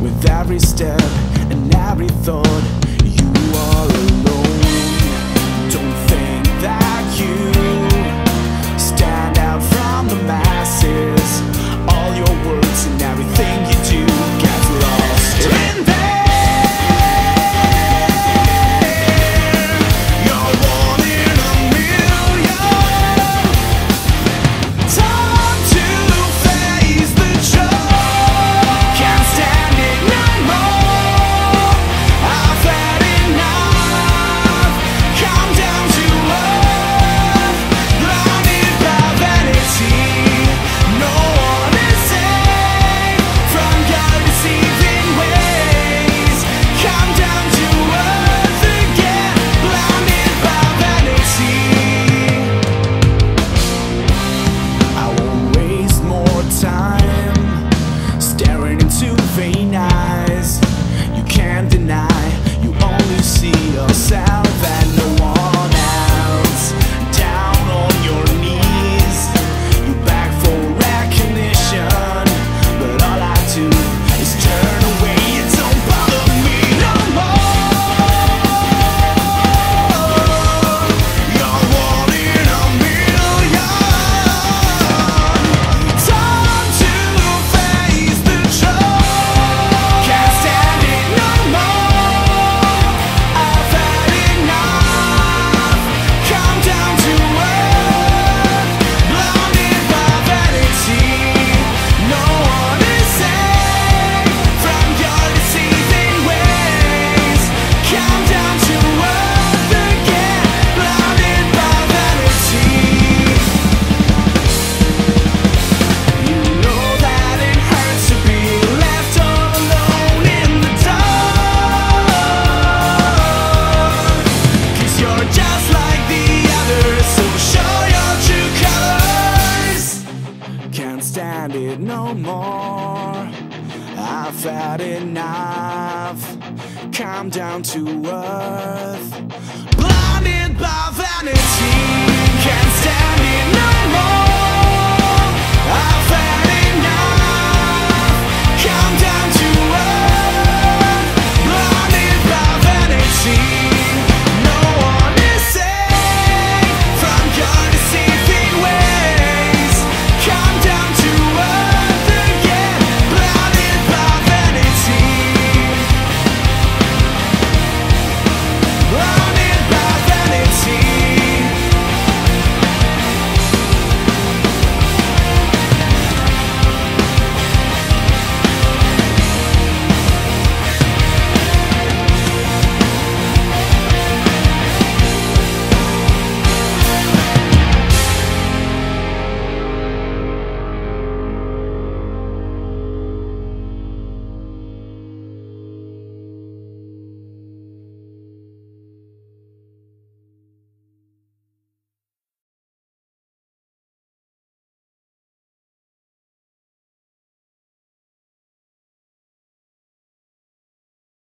With every step and every thought. You are stand it no more. I've had enough. Come down to earth. Blinded by vanity.